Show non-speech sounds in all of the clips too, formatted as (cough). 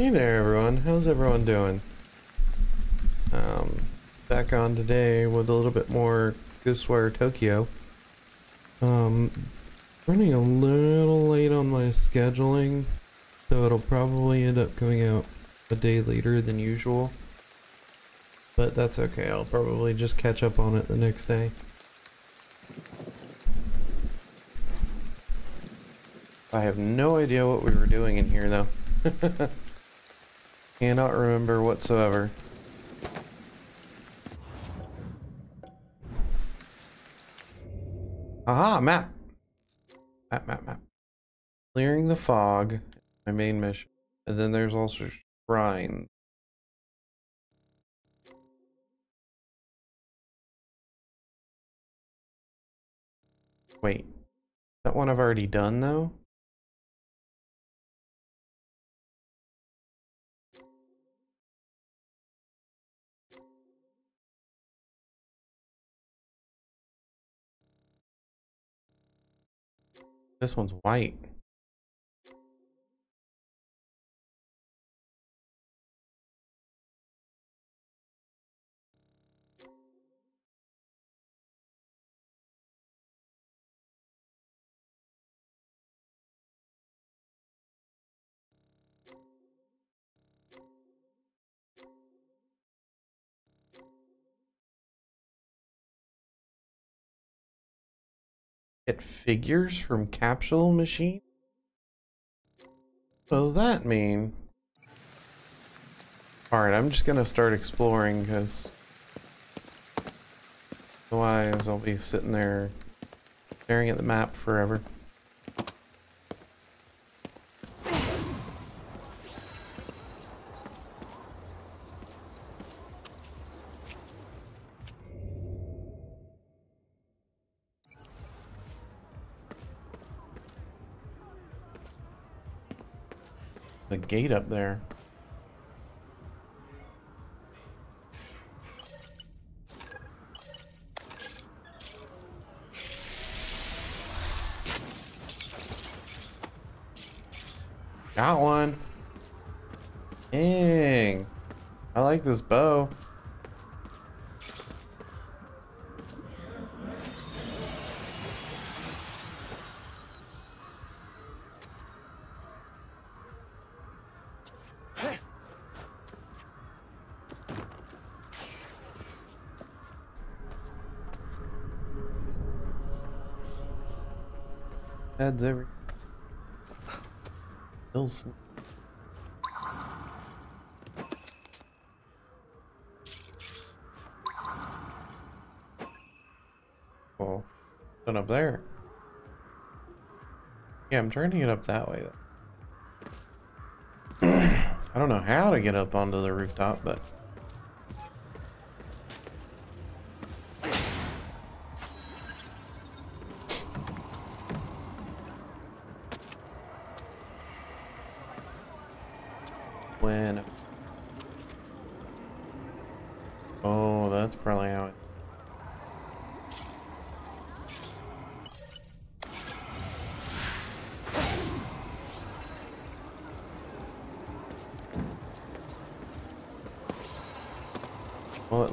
Hey there, everyone. How's everyone doing? Um, back on today with a little bit more Ghostwire Tokyo. Um, running a little late on my scheduling, so it'll probably end up coming out a day later than usual. But that's okay. I'll probably just catch up on it the next day. I have no idea what we were doing in here, though. (laughs) Cannot remember whatsoever. Aha, map. Map, map, map. Clearing the fog, my main mission. And then there's also shrine. Wait, that one I've already done though? This one's white. Get figures from capsule machine? What does that mean? Alright, I'm just gonna start exploring because otherwise I'll be sitting there staring at the map forever. Gate up there. Got one. Dang. I like this bow. Every. Oh, and up there. Yeah, I'm to get up that way. (clears throat) I don't know how to get up onto the rooftop, but. When. Oh, that's probably how it. Well, it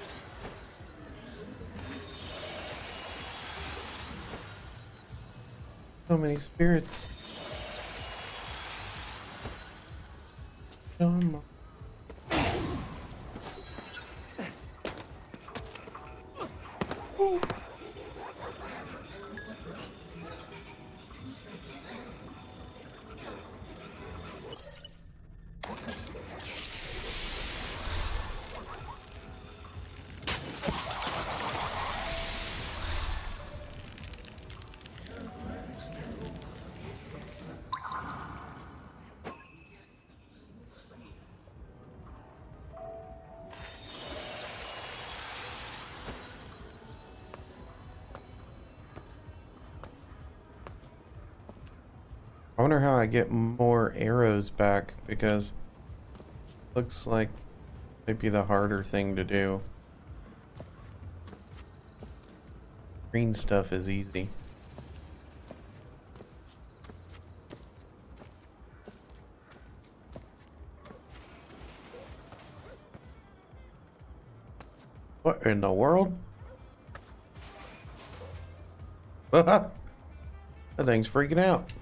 So many spirits. I wonder how I get more arrows back because looks like might be the harder thing to do. Green stuff is easy. What in the world? (laughs) that thing's freaking out.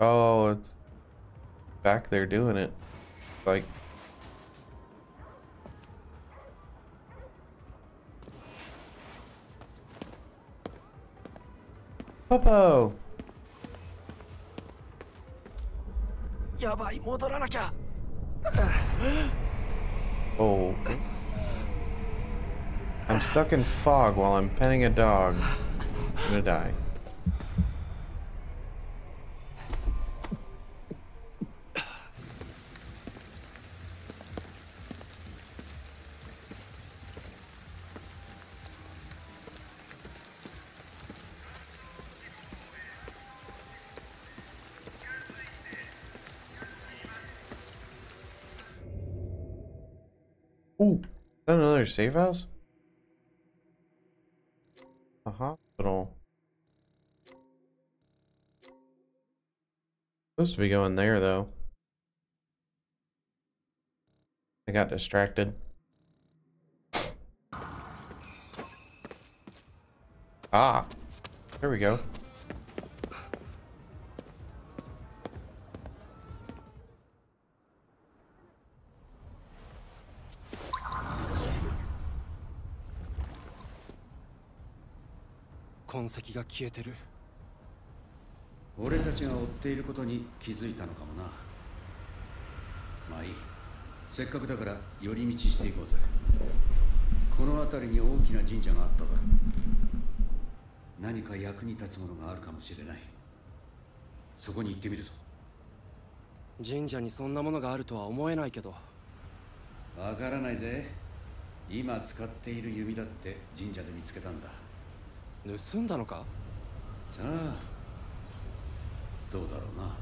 Oh, it's back there doing it. Like. Popo! やばい戻らなきゃ Oh. I'm stuck in fog while I'm petting a dog. I'm gonna die. Safe house? A hospital. Supposed to be going there though. I got distracted. Ah, there we go. 痕跡が消えてる。俺たちが追っていることに気づいたのかもな。まあいい。せっかくだから寄り道していこうぜ。この辺りに大きな神社があっただろう。何か役に立つものがあるかもしれない。そこに行ってみるぞ。神社にそんなものがあるとは思えないけど。わからないぜ。今使っている弓だって神社で見つけたんだ盗んだのか？さあどうだろうな。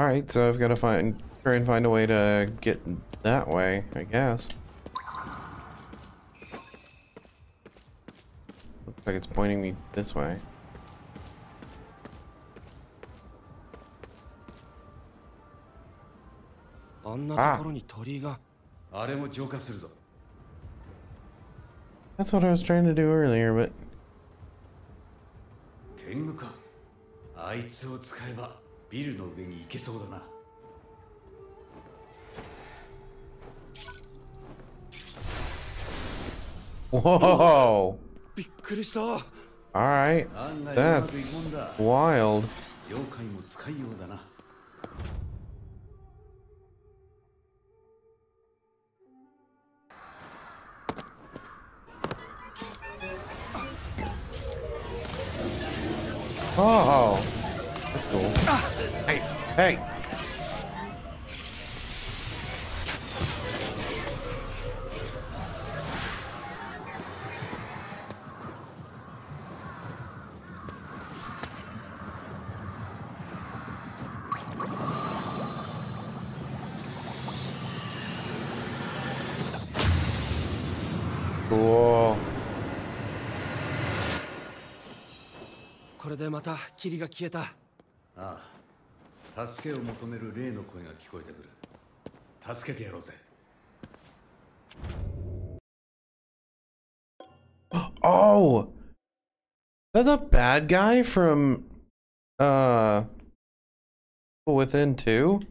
Alright, so I've got to find, try and find a way to get that way, I guess. Looks like it's pointing me this way. あんなところに鳥居があれも浄化するぞ That's what I was trying to do earlier, but 天狗かあいつを使えば ビルの上に行けそうだな whoa! びっくりした Alright, that's wild. 妖怪も使いようだな Oh, that's cool. Hey, hey! Cool. これでまた霧が消えた助けを求める霊の声が聞こえてくる助けてやろうぜお Oh, that's a bad guy from uh Within two?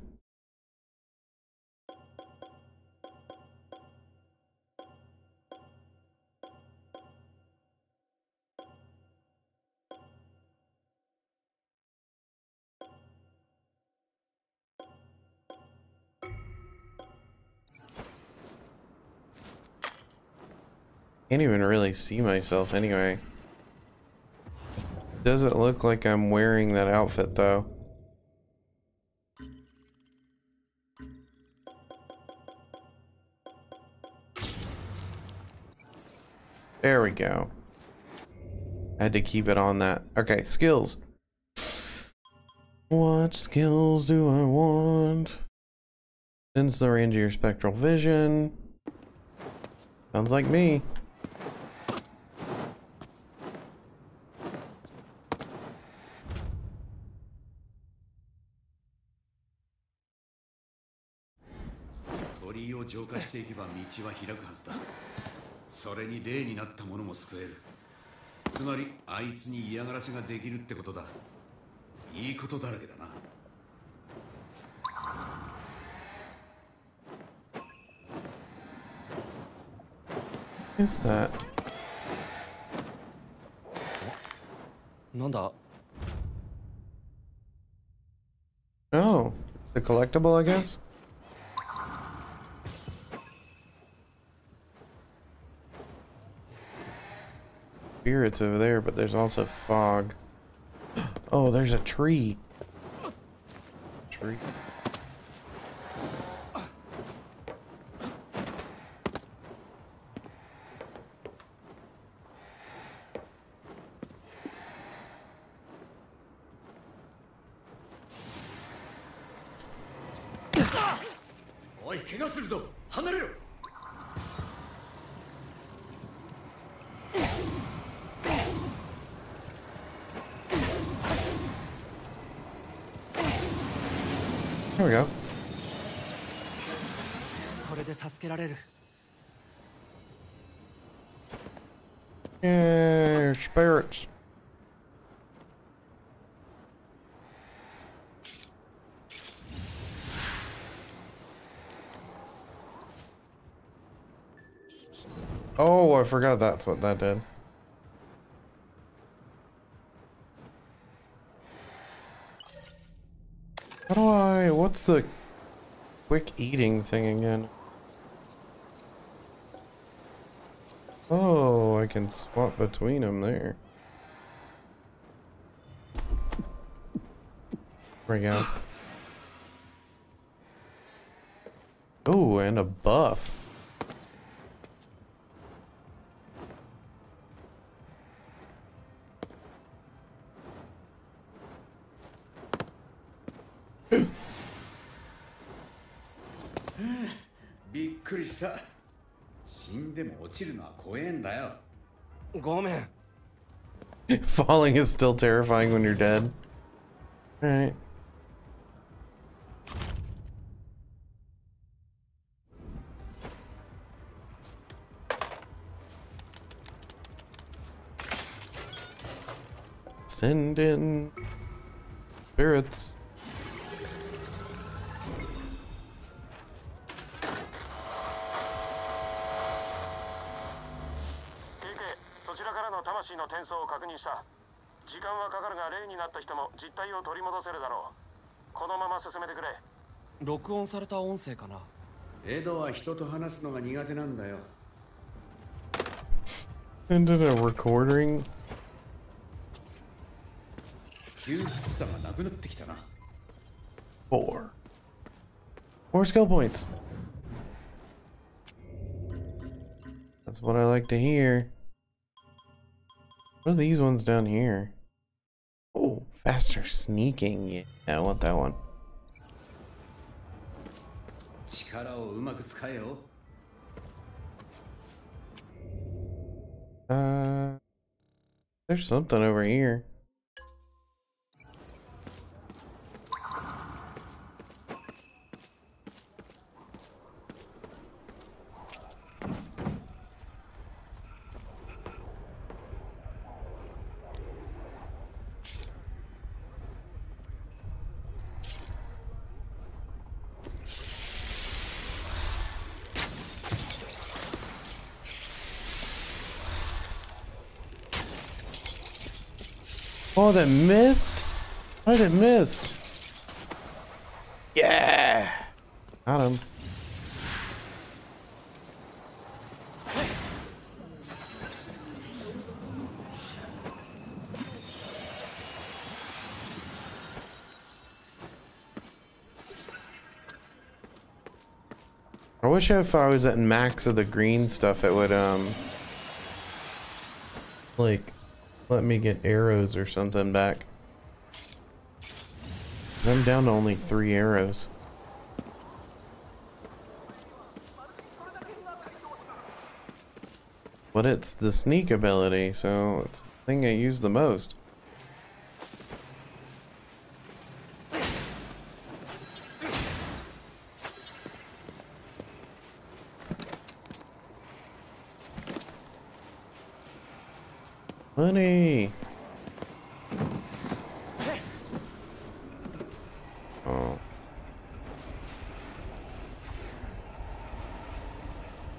Can't even really see myself anyway. Doesn't look like I'm wearing that outfit though. There we go. I had to keep it on that. Okay, skills. What skills do I want? Since the range of your spectral vision. Sounds like me. それに例になったものも救える。つまりあいつに嫌がらせができるってことだ。いいことだらけだな?なんだ？Oh, the collectible, I guess? Spirits over there, but there's also fog. (clears throat) Oh, there's a tree. Tree. I forgot that's what that did. How do I... What's the quick eating thing again? Oh, I can swap between them there. There we go. Oh, and a buff. Falling is still terrifying when you're dead. Alright. Send in spirits. そちらからの魂の転送を確認した時間はかかるが例になった人も実態を取り戻せるだろうこのまま進めてくれ録音された音声かなエドは人と話すのが苦手なんだよ Ended a recording. 窮屈さがなくなってきたな Four. More skill points. That's what I like to hear. what are these ones down here? Oh, faster sneaking. Yeah, I want that one. Uh, there's something over here. Oh, that missed? How did it miss? Yeah! Got him. I wish if I was at max of the green stuff, it would, um, like, let me get arrows or something back. I'm down to only three arrows. But it's the sneak ability, so it's the thing I use the most. Money! Oh.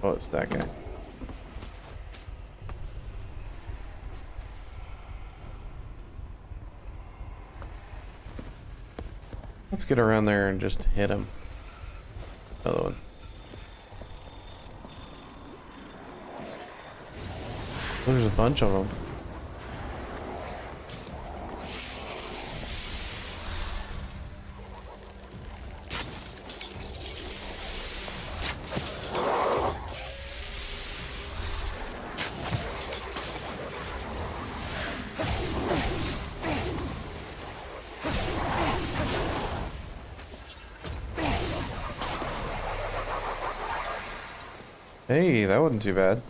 Oh, it's that guy. Let's get around there and just hit him. Another one. There's a bunch of them. Wasn't too bad.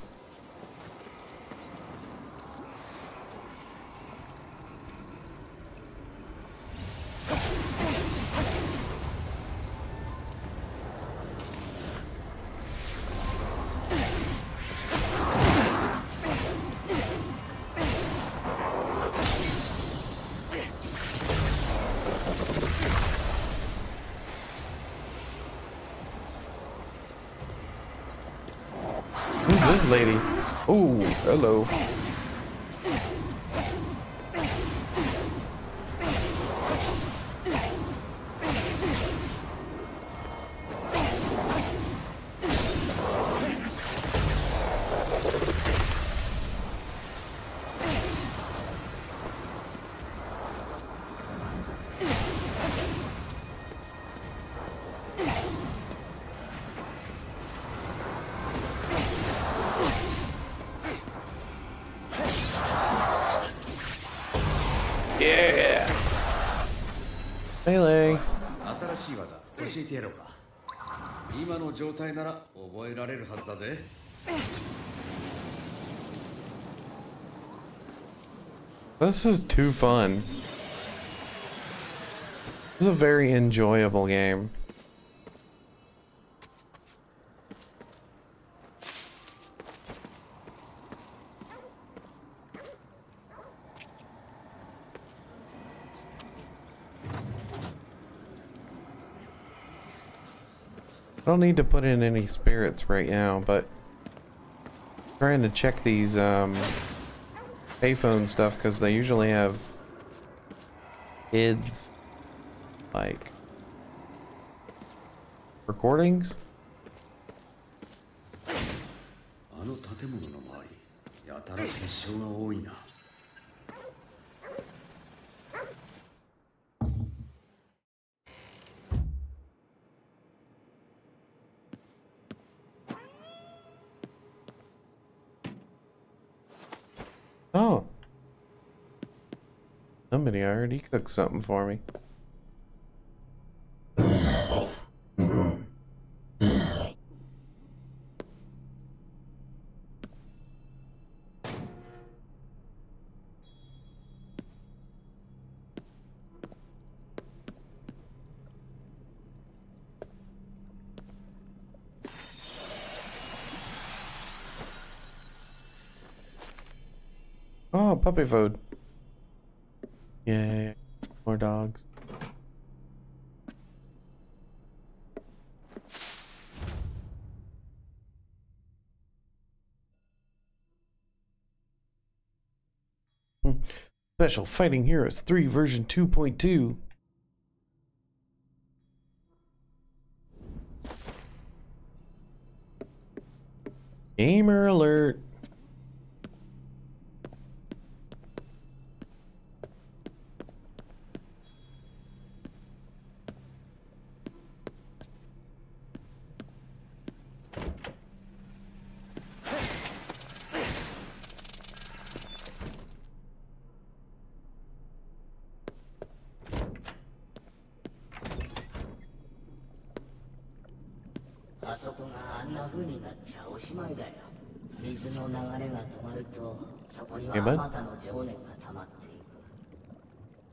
Lady? This is too fun. This is a very enjoyable game. I don't need to put in any spirits right now, but trying to check these um payphone stuff because they usually have kids like recordings. Cooked something for me. Oh, puppy food. Special Fighting Heroes 3 version 2.2.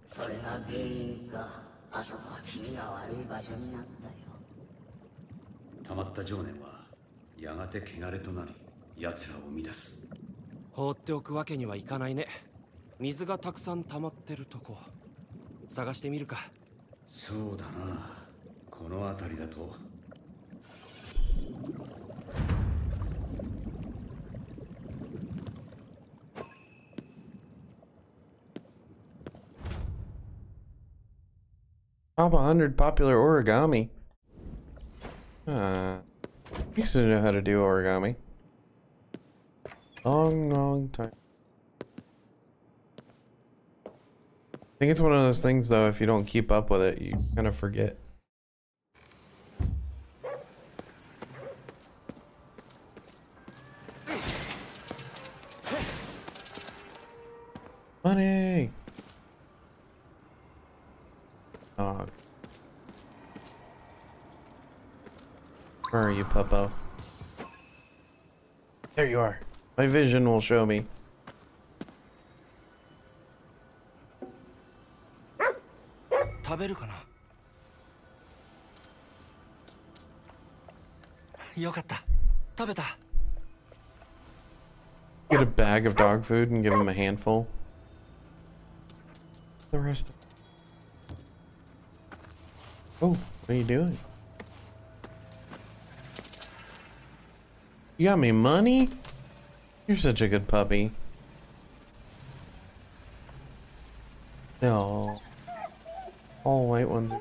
それが原因か。あそこは君が悪い場所になったよ。溜まった情念はやがて汚れとなり奴らを生み出す。放っておくわけにはいかないね。水がたくさん溜まってるとこ。探してみるか。そうだな。この辺りだと Top 100 popular origami. Uh, used to know how to do origami. Long, long time. I think it's one of those things, though, if you don't keep up with it, you kind of forget. My vision will show me. Get a bag of dog food and give him a handful. The rest of Oh, what are you doing? You got me money? You're such a good puppy. No. All white ones are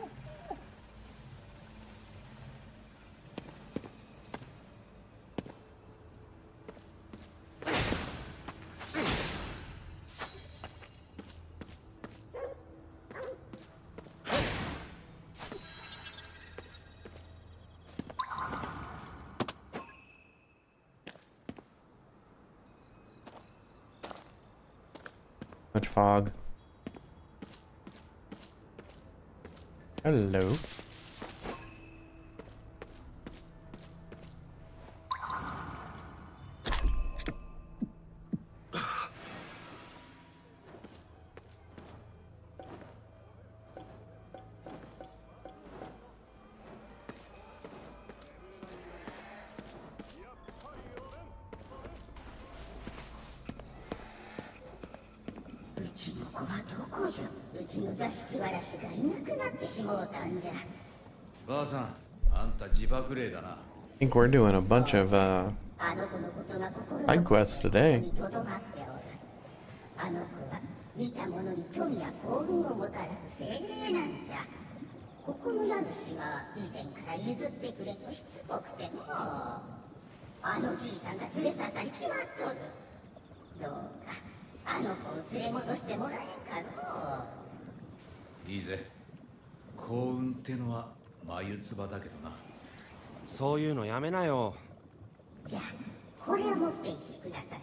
どこじゃうちの座敷わらしがいなくなってしもうたんじゃばあさんあんた自爆霊だな I think we're doing a bunch of uh あの子のことが心 side の quests today. いいぜ。幸運ってのは眉唾だけどな。そういうのやめなよ。じゃあこれを持って行ってください。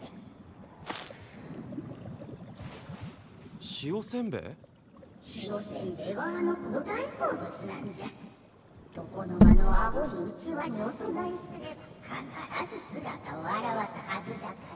塩せんべい？塩せんべいはあの子の大好物なんじゃ。床の間の青い器にお供えすれば必ず姿を現すはずじゃから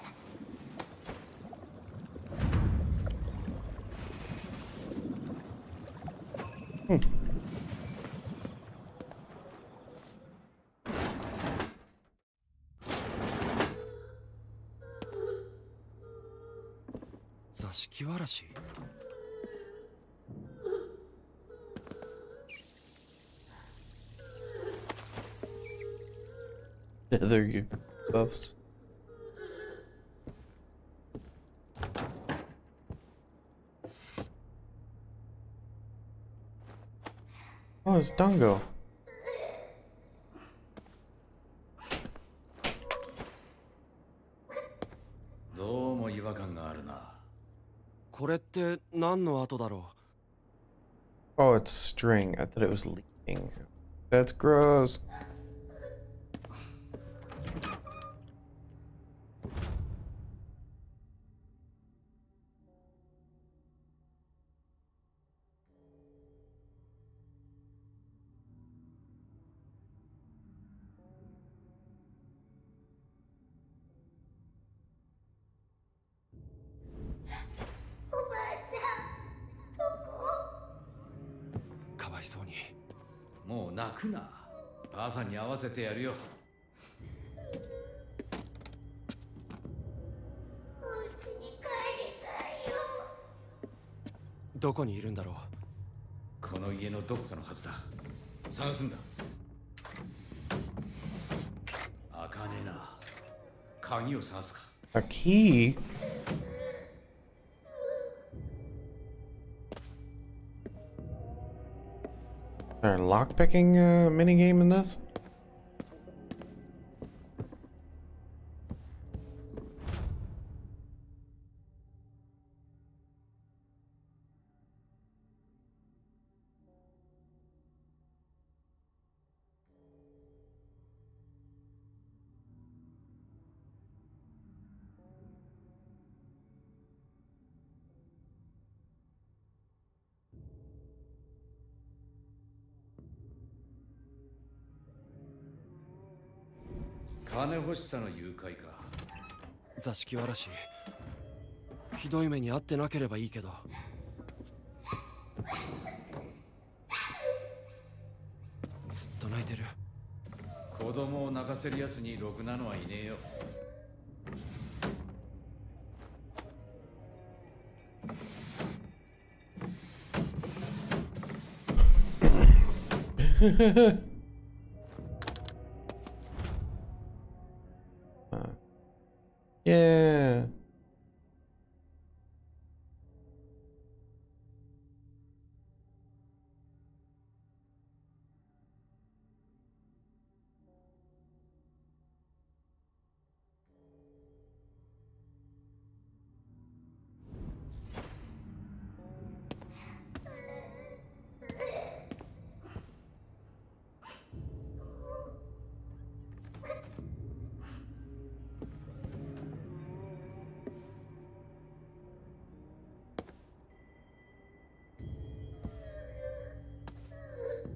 (laughs) There you buffed. Oh, it's Dango. Oh, it's string. I thought it was leaking. That's gross. もう泣くな。ばあさんに合わせてやるよ。どこにいるんだろう？この家のどこかのはずだ。探すんだ。開かねえな。鍵を探すか。A there a lockpicking uh, minigame in this?「しさの誘拐か。座敷わらしひどい目に遭ってなければいいけど。ずっと泣いてる。子供を泣かせるやつにろくなのはいねえよ。Yeah. (laughs)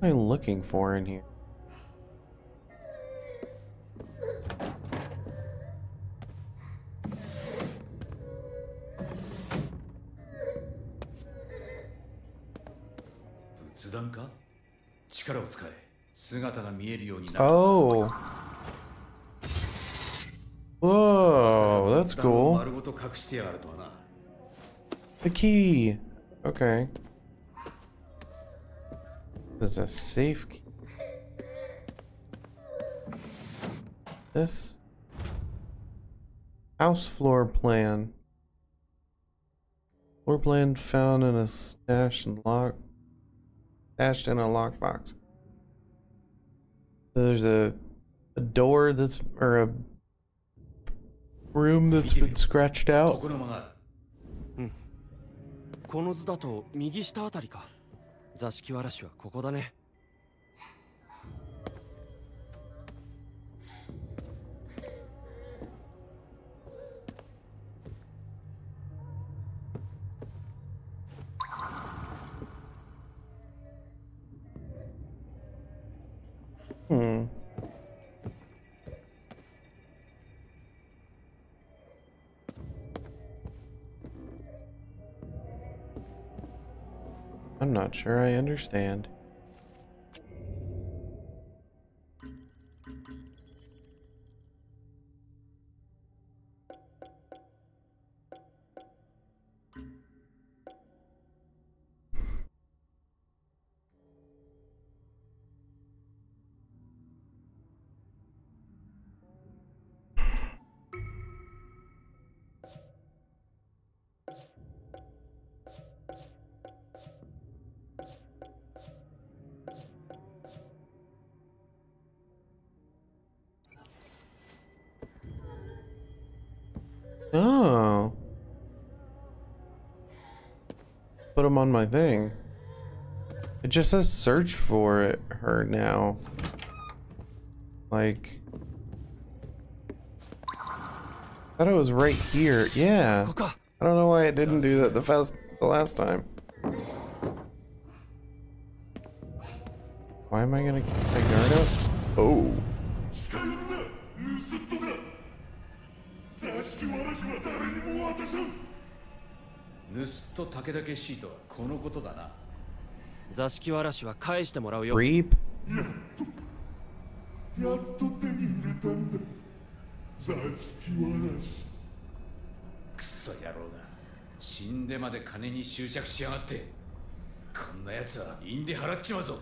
am I looking for in here? Oh. Whoa, that's cool. The key. Okay This is a safe key. This house floor plan. Floor plan found in a stash and lock stashed in a lockbox. There's a a door that's or a room that's been scratched out. 床の間があるこの図だと右下あたりか 座敷わらしはここだね。Sure I understand. Oh. Put them on my thing. It just says search for it, her now. Like... thought it was right here. Yeah. I don't know why it didn't do that the, fast, the last time. Why am I gonna keep my guard up? Oh. 盗人武田シートはこのことだな。座敷わらしは返してもらうよ。Reap? やっと手に入れたんだ。座敷わらし。クソ野郎が死んでまで金に執着しやがって。こんな奴は印で払っちまうぞ。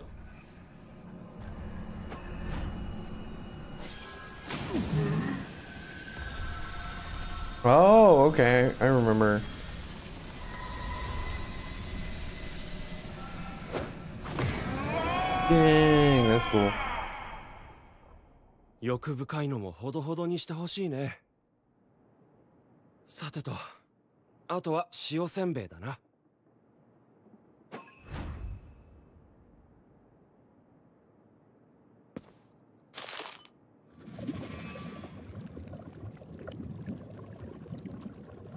Oh, okay. I remember. Dang, that's cool. 欲深いのもほどほどにしてほしいね。さてとあとは塩せんべいだな。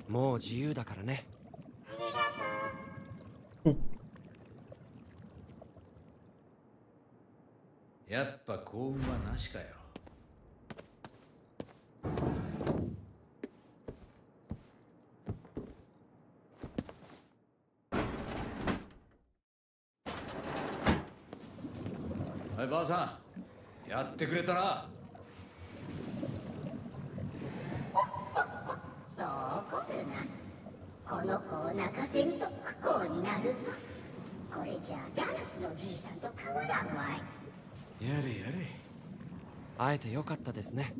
もう自由だからね。やっぱ幸運はなしかよ。はいばあさん。やってくれたな。そう怒るな。この子を泣かせると不幸になるぞ。これじゃダラスのじいさんと変わらんわい。やれやれ会えてよかったですね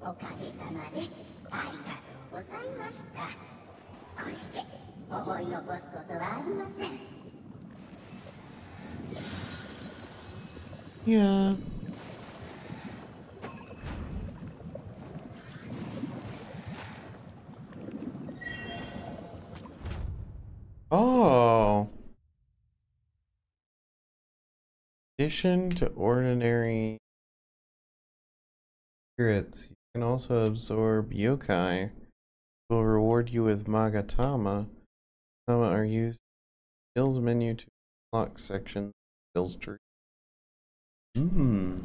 おかげさまでありがとうございましたこれで思い残すことはありません Yeah. Oh. Addition to ordinary spirits, you can also absorb yokai. Will reward you with magatama. Magatama are used in skills menu to unlock sections of skills tree. Hmm.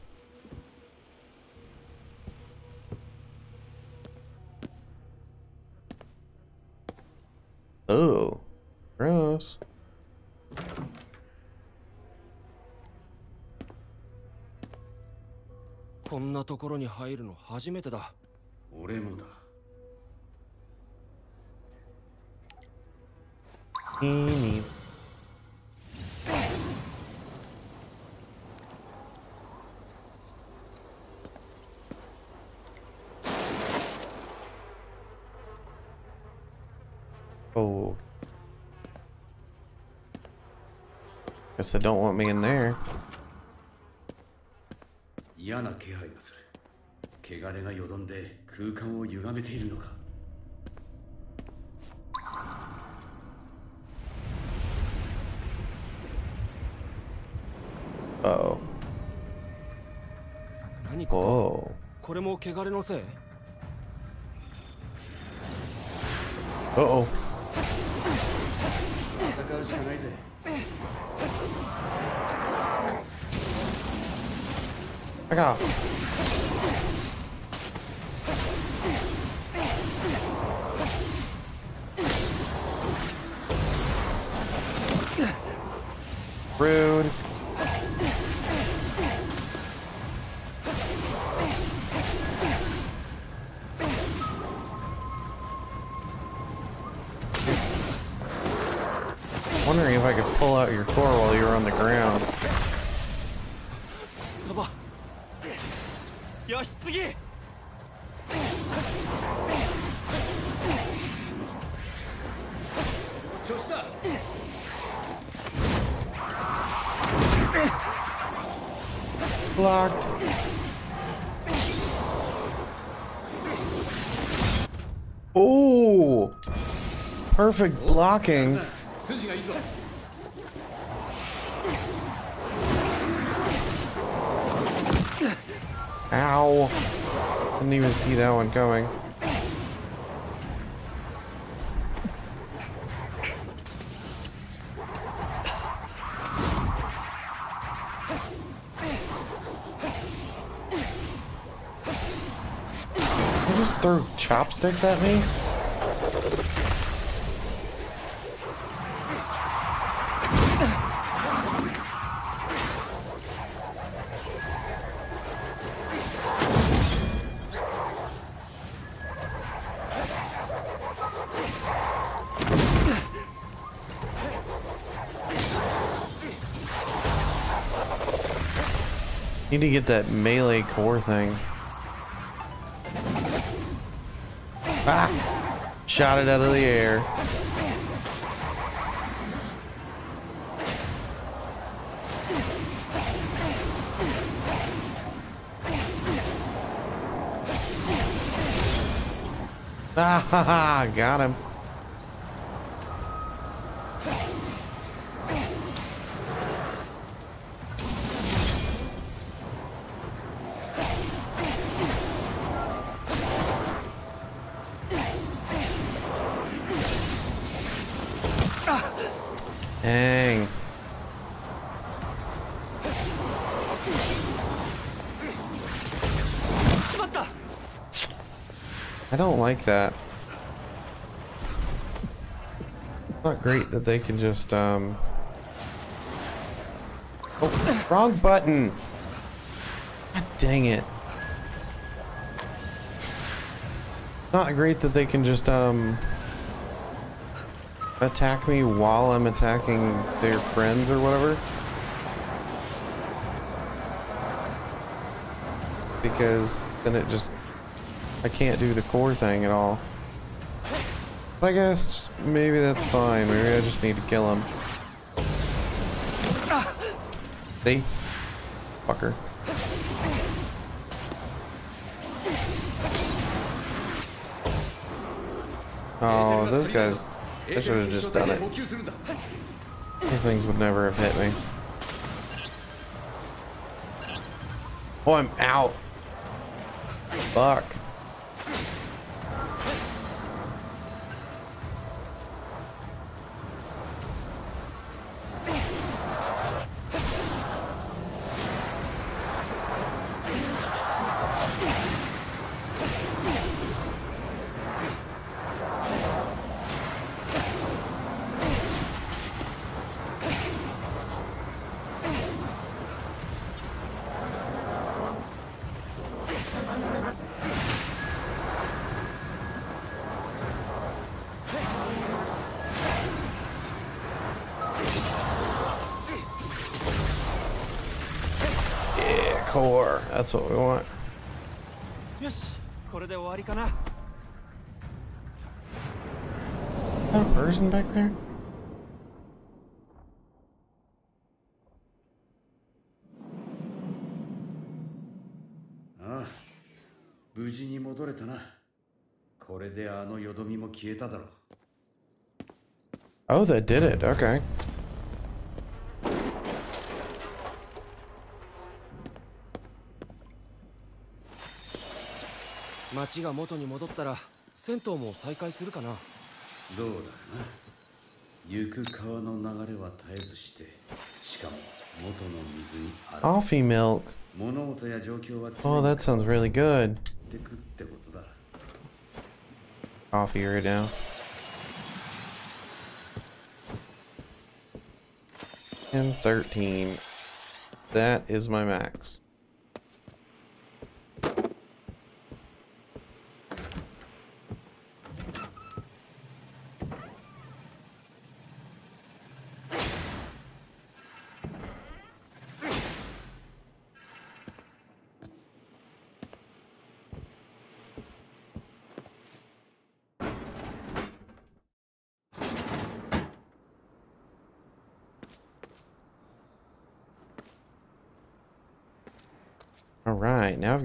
ところに入るの初めてだ俺もだ Teeny. Oh. Guess they don't want me in there. 嫌な気配がする汚れがよどんで空間を歪めているのか Uh oh. 何こ Whoa. ここれも汚れのせい？Uh oh. 戦うしかないぜ Back off. Rude. wondering if I could pull out your core while you were on the ground. perfect blocking. Ow. Didn't even see that one going. They just threw chopsticks at me? Need to get that melee core thing. Ah! Shot it out of the air. Ah (laughs) ha ha! Got him. Don't like that. Not great that they can just, um... Oh, wrong button! God dang it. Not great that they can just, um... Attack me while I'm attacking their friends or whatever. Because then it just... I can't do the core thing at all. But I guess maybe that's fine. Maybe I just need to kill him. See? Fucker. Oh, those guys, I should have just done it. These things would never have hit me. Oh, I'm out. Fuck. 無事に戻れたなこれであのよどみも消えただろう Oh, that did it. Okay. 街が元に戻ったら銭湯も再開するかなどうだな行く川の流れは絶えずしてしかも元の水に洗う Coffee milk. 物事や状況は常 Oh, に that sounds really good. 変わってくってことだ Coffee right now. And 13. That is my max.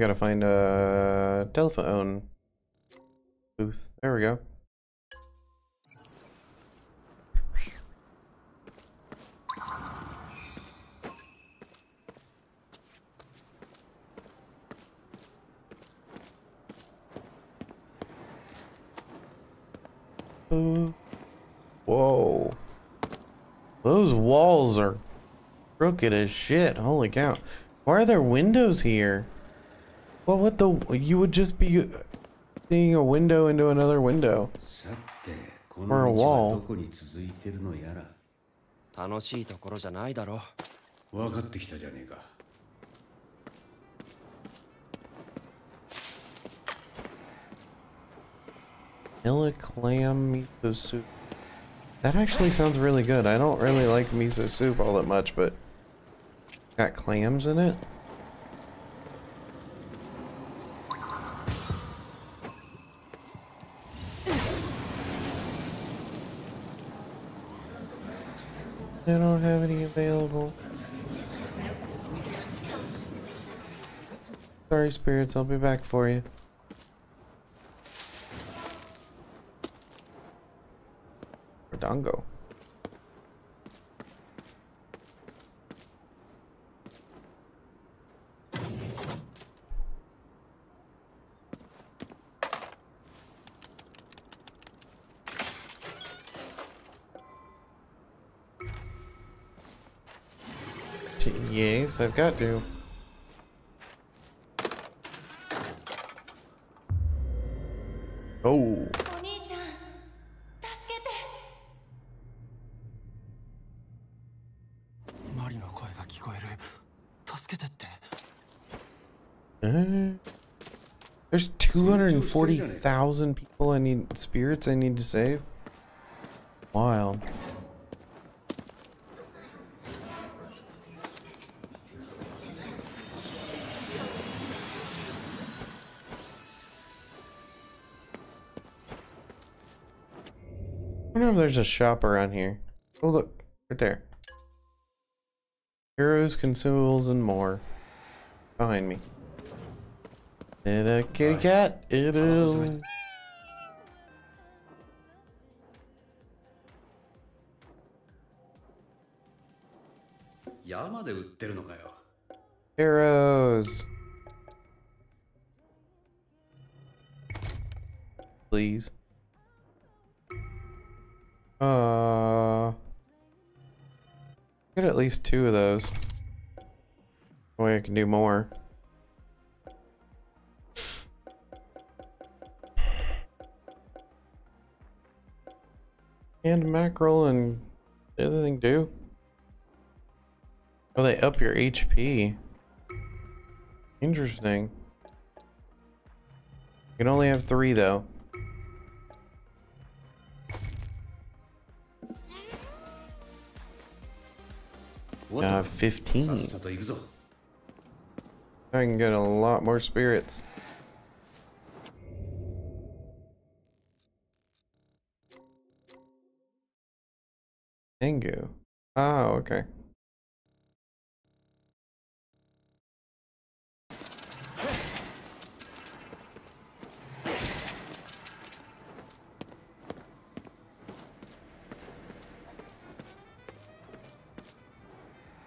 Right, I've got to find a telephone booth. There we go. Whoa. Those walls are crooked as shit. Holy cow. Why are there windows here? Well, what the? You would just be seeing a window into another window. さてこ Or a の道 wall. はどこに続いてるのやら楽しいところじゃないだろ分かってきたじゃねえか Vanilla clam miso soup. That actually sounds really good. I don't really like miso soup all that much, but got clams in it. I don't have any available. Sorry, spirits. I'll be back for you. Redongo. guess I've got to. Oh. Eh? There's 240,000 people I need spirits I need to save. Wild. Wow. there's a shop around here. Oh, look. Right there. Arrows, consumables, and more. Behind me. And a kitty cat. It oh, is. Arrows. Please. At least two of those. Way I can do more. And mackerel and the other thing do. Oh, they up your HP. Interesting. You can only have three though. Uh, 15. I can get a lot more spirits. Tengu. Oh, ah, okay.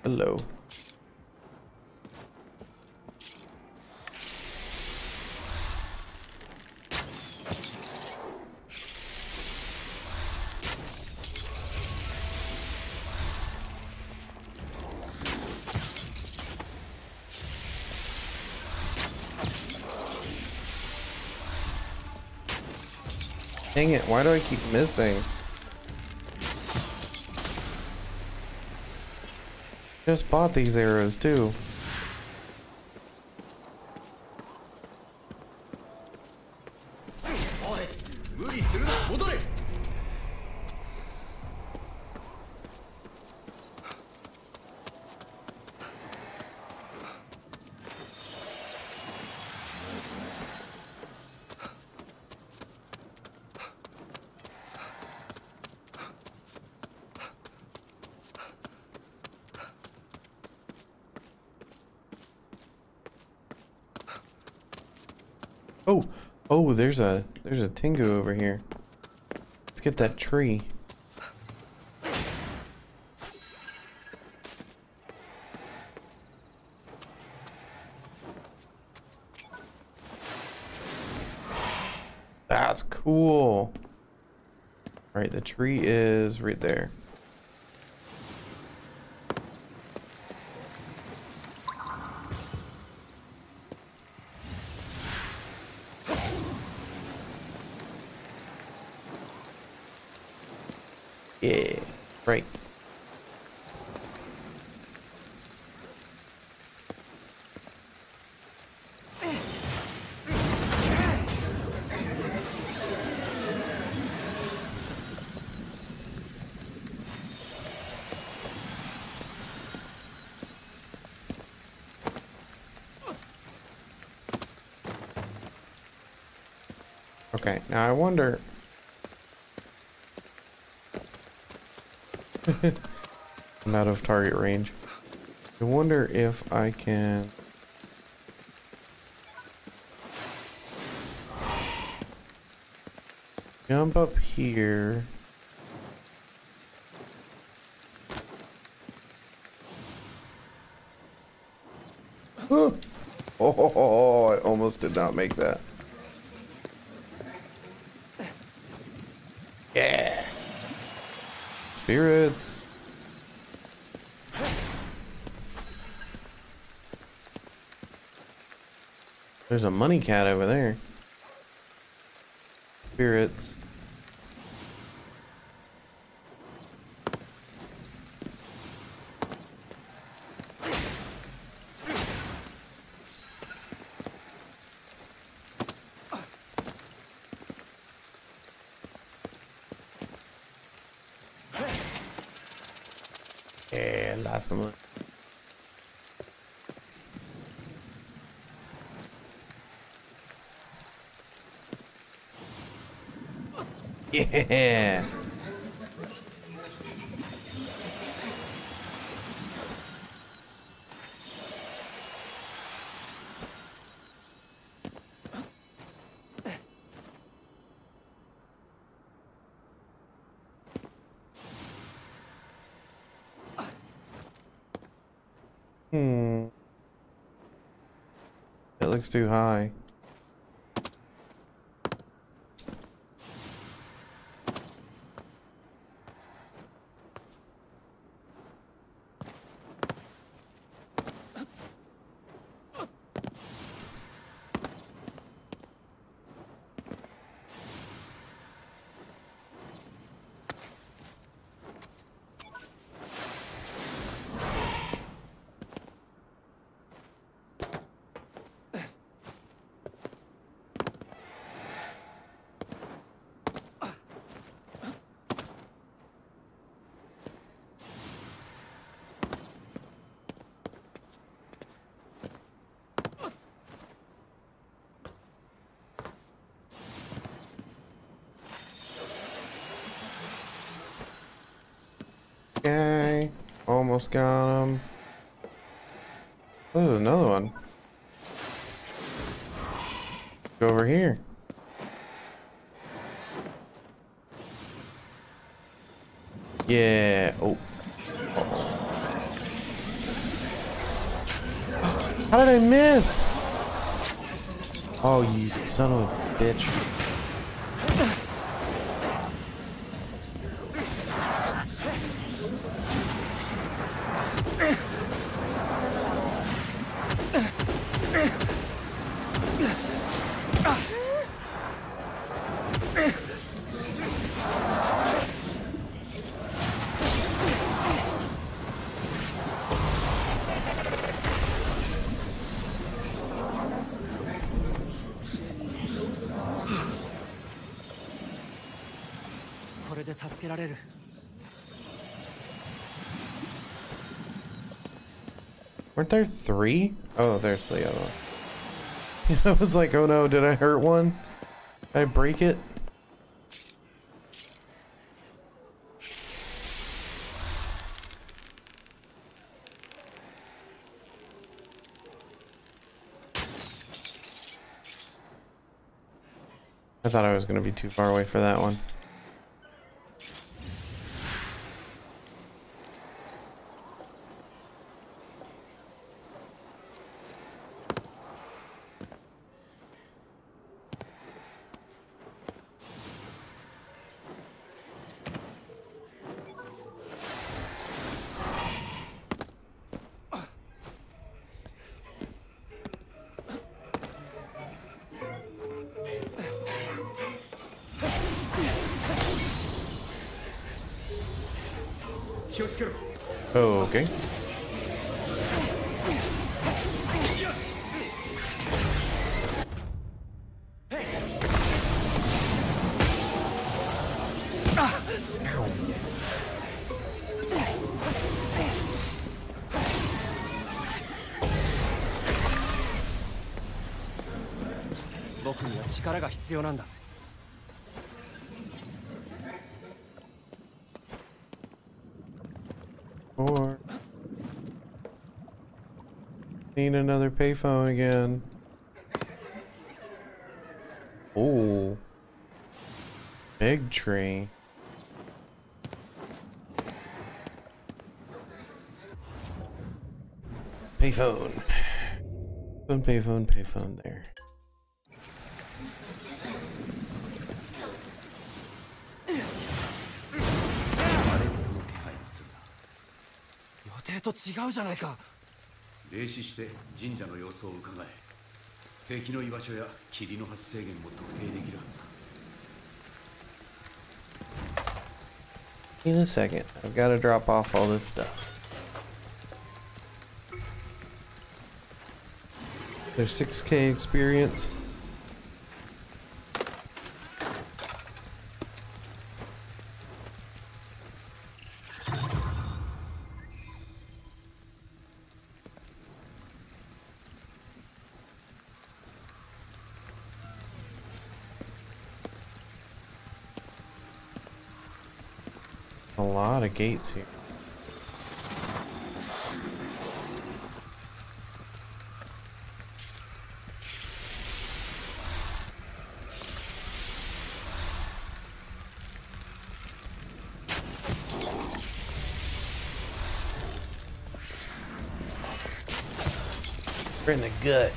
Hello. Dang it, why do I keep missing? Just bought these arrows too. Oh, oh, there's a there's a Tengu over here. Let's get that tree. That's cool. All right, the tree is right there. Yeah, right. Okay, now I wonder (laughs) I'm out of target range. I wonder if I can... Jump up here. (laughs) Oh, I almost did not make that. Yeah. Spirits. There's a money cat over there. Spirits. Yeah, last one. Yeah. Hmm. It looks too high. Okay, almost got him. Oh, there's another one. Go over here. Yeah. Oh. How did I miss? Oh, you son of a bitch. Weren't there three? Oh, there's the other one. I was like, oh no, did I hurt one? Did I break it? I thought I was going to be too far away for that one. Oh, okay. が必要なんだ。Need another payphone again. Oh, big tree. Payphone. Phone, payphone, payphone. There. 霊視して神社の様子を伺え敵の居場所や霧の発生源も特定できるはずだ In a second, I've got to drop off all this stuff. There's 6k experience. Gates here. Right in the gut.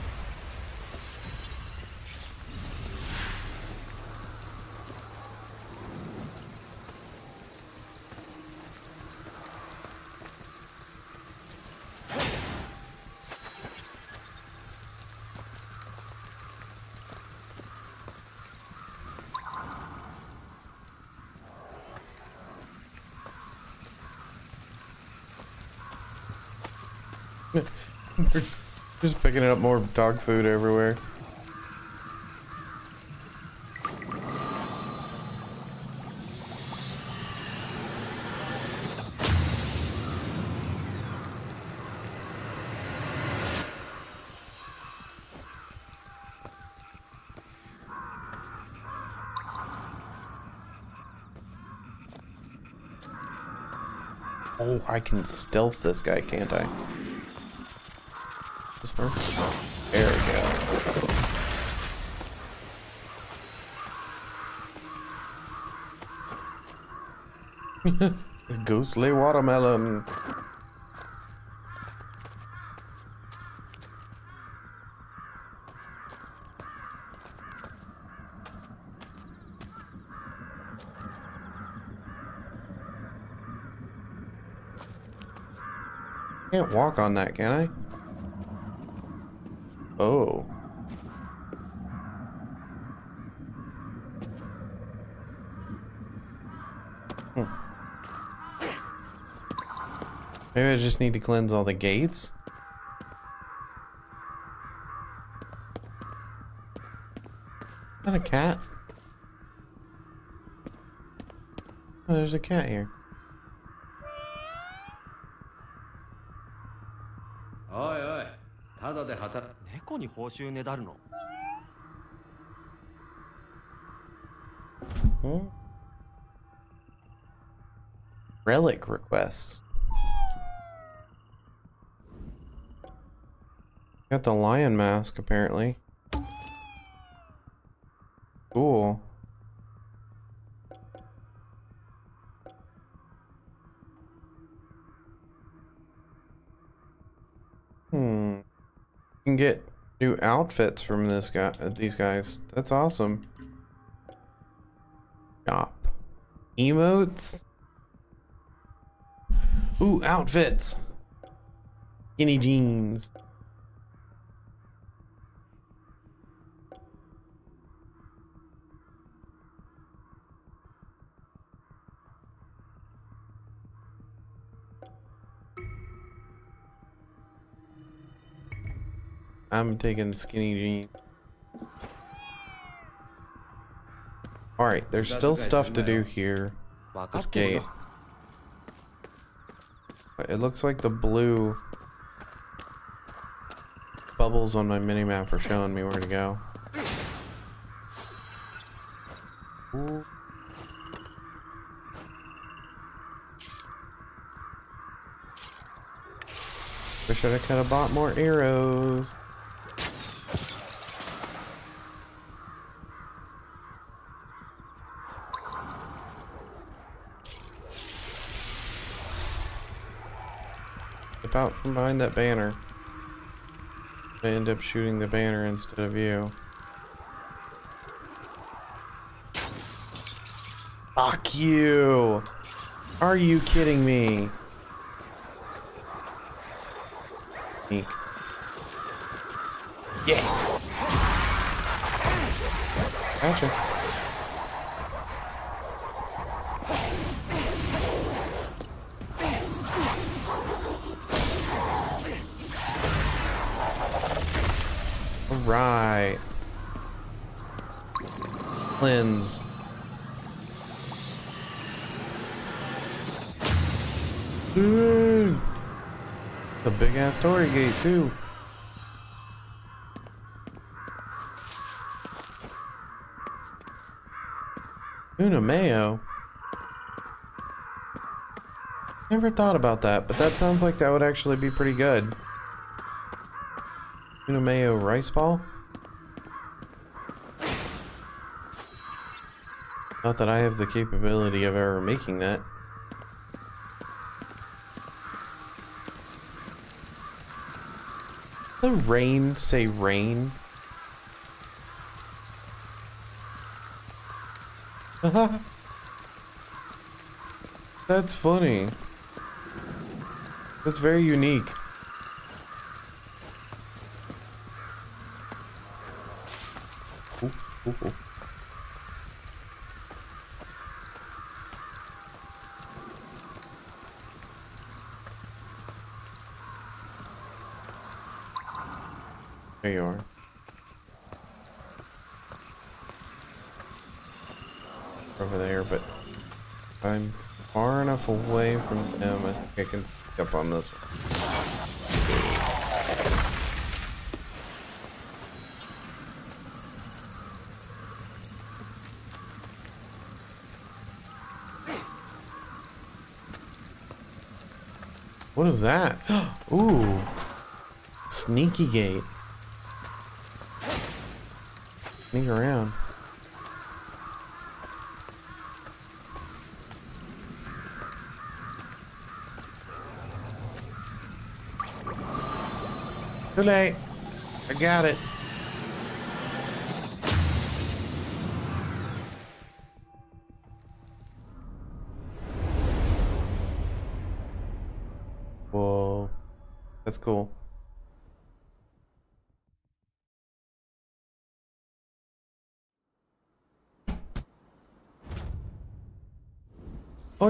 Just picking up more dog food everywhere. Oh, I can stealth this guy, can't I? There we go. (laughs) the ghostly watermelon. Can't walk on that, can I? Oh. Hmm. Maybe I just need to cleanse all the gates? Is that a cat? Oh, there's a cat here. 報酬ねだるの Hmm? Relic requests. Got the lion mask, apparently. Cool. Hmm. You can get new outfits from this guy, uh, these guys. That's awesome. Shop. Emotes? Ooh, outfits. Skinny jeans. I'm taking skinny jeans. Alright, there's still stuff to do here. Escape. But it looks like the blue bubbles on my mini map are showing me where to go. Wish I'd have cut a bought more arrows. Out from behind that banner. I end up shooting the banner instead of you. Fuck you! Are you kidding me? Sneak. Yeah! Gotcha. Alright. Cleanse. Dang. The big ass torii gate too. Una Mayo. Never thought about that, but that sounds like that would actually be pretty good. Una Mayo rice ball? Not that I have the capability of ever making that. The rain say rain? (laughs) That's funny. That's very unique. There you are. Over there, but I'm far enough away from them. I think I can up on this one. What is that? (gasps) Ooh. Sneaky gate. Sneak around. Too late. I got it.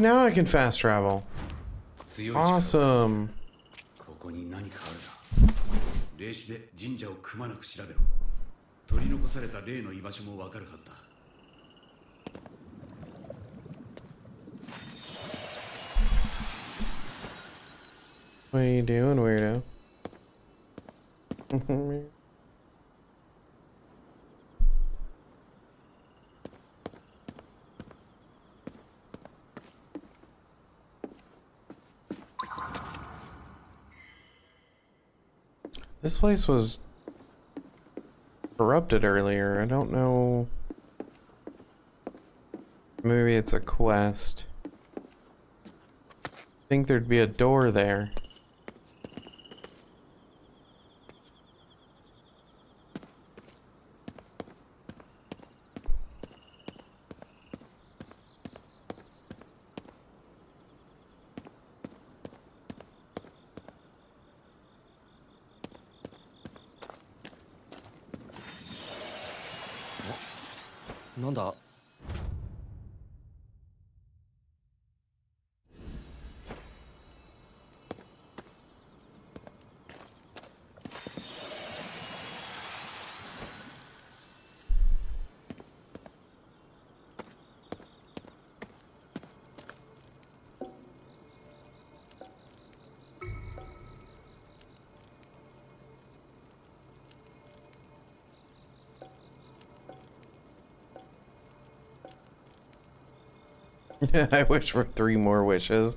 now I can fast travel. Awesome. What are you doing, weirdo? (laughs) this place was corrupted earlier. I don't know. Maybe it's a quest. I think there'd be a door there. (laughs) I wish for three more wishes.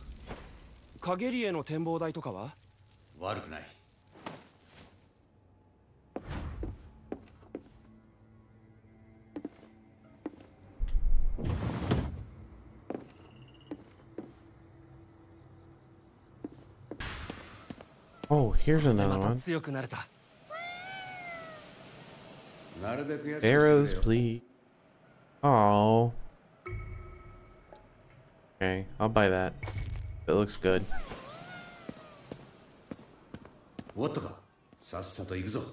陰りへの展望台とかは悪くない、oh, here's another one. Arrows, please. Oh. Okay, I'll buy that. It looks good. What the? Sassato Igzo.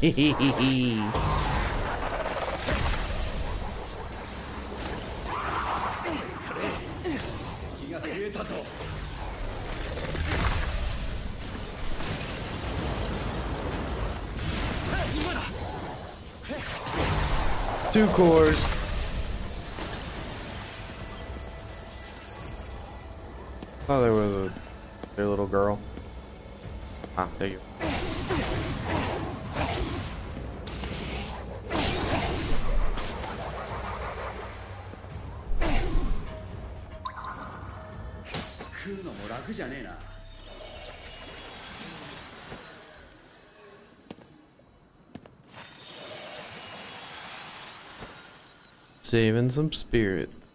Hehehehe (laughs) Two cores. Oh, there was a their little girl. Ah, there you. go. Saving some spirits.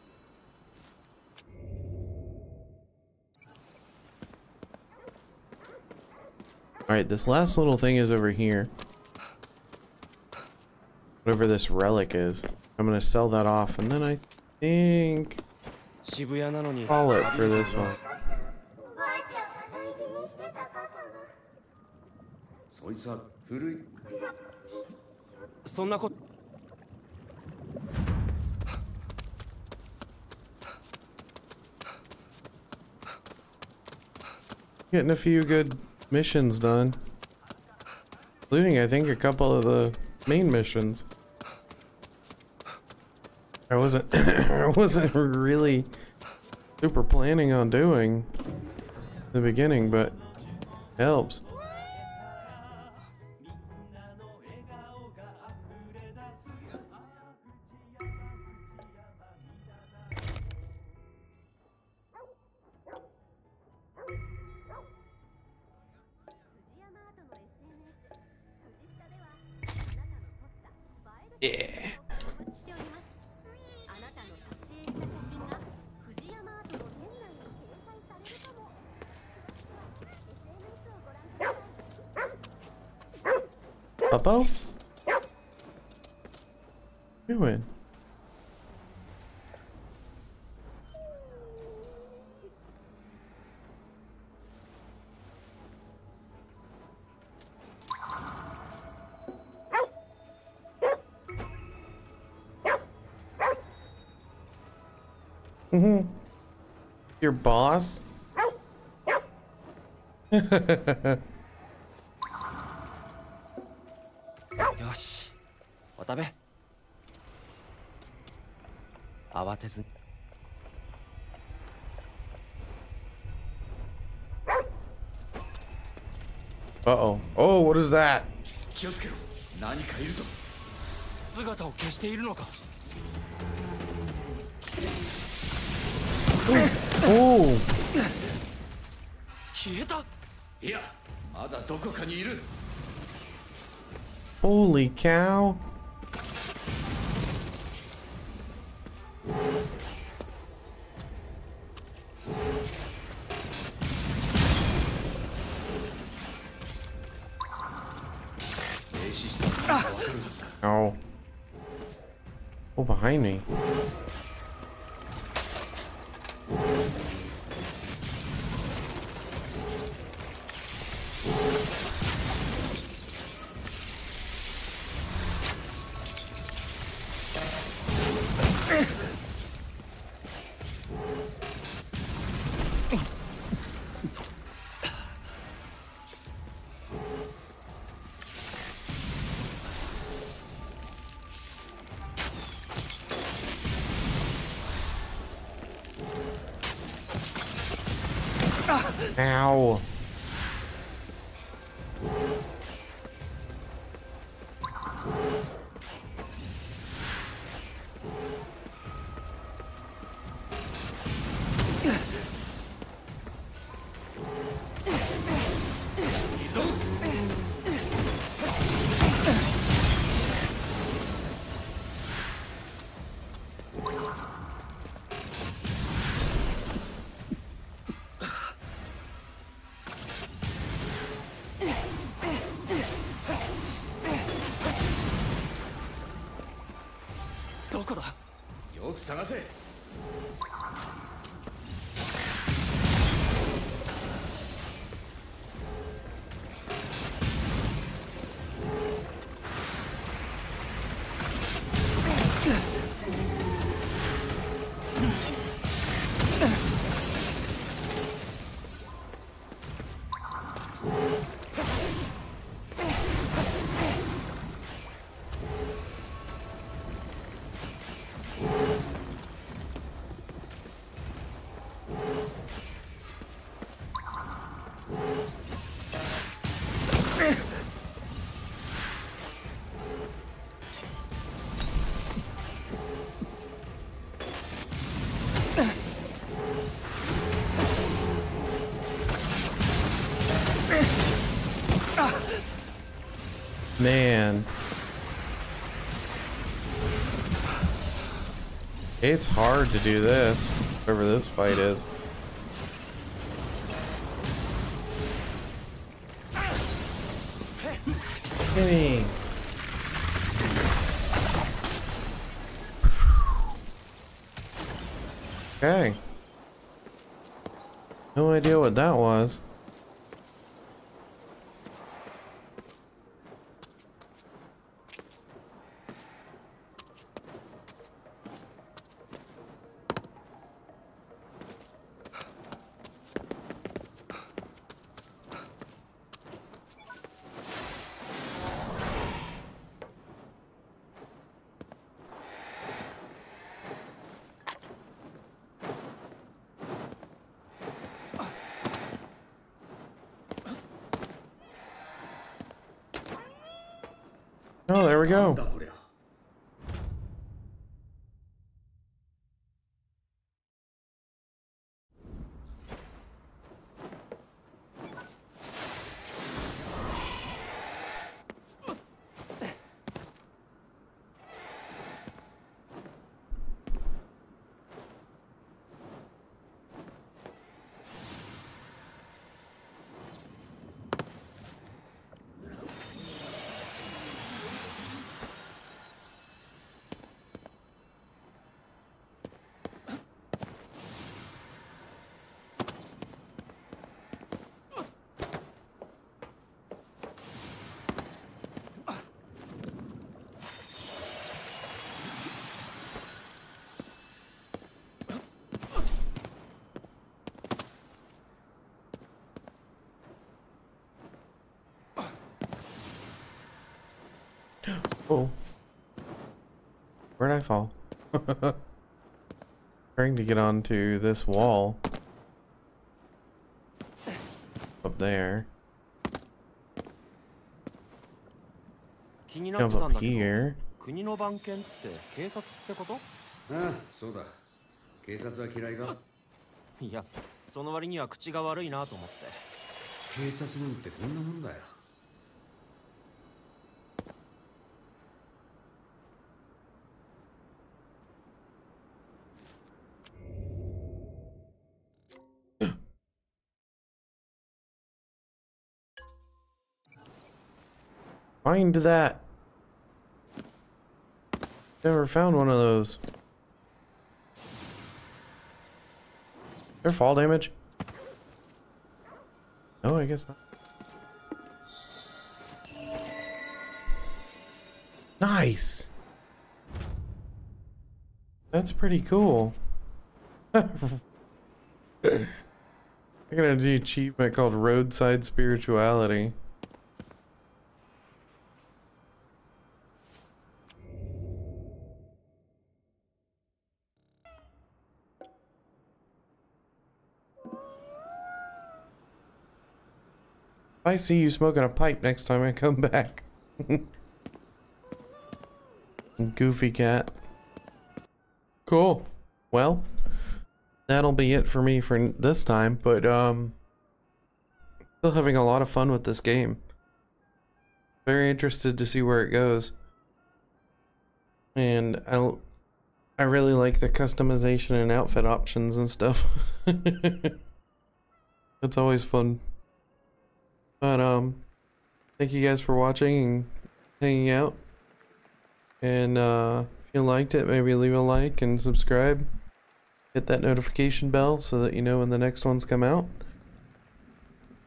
Alright, this last little thing is over here. Whatever this relic is. I'm gonna sell that off, and then I think 渋谷なのに call it for this one. おばあちゃんが大事にしてた傘がそいつは古いそんなこと Getting a few good missions done. Including, I think, a couple of the main missions. I wasn't, (coughs) I wasn't really super planning on doing in the beginning, but helps. Mm-hmm. Your boss? よしお食べ慌てず Uh-oh. Oh, what is that? 気をつけろ何かいるぞ姿を消しているのか Oh! 消えたいやまだどこかにいる Holy cow. Oh. Oh, behind me. 探せ Man. It's hard to do this, whatever this fight is. Okay. No idea what that was. Go. Where'd I fall? (laughs) Trying to get onto this wall. Up there. 気になって Jump たん up だけど here. 国の番犬って警察ってことああそうだ警察は嫌いかいやその割には口が悪いなと思って警察なんてこんなもんだよ (laughs) Find that. Never found one of those. Their fall damage? No, I guess not. Nice. That's pretty cool. (laughs) I got an achievement called Roadside Spirituality. I see you smoking a pipe next time I come back. (laughs) Goofy cat. Cool. Well, that'll be it for me for this time, but um still having a lot of fun with this game. Very interested to see where it goes. And I I really like the customization and outfit options and stuff. (laughs) It's always fun. But um thank you guys for watching and hanging out. And uh if you liked it, maybe leave a like and subscribe. Hit that notification bell so that you know when the next ones come out.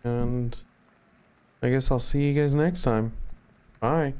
And I guess I'll see you guys next time. Bye.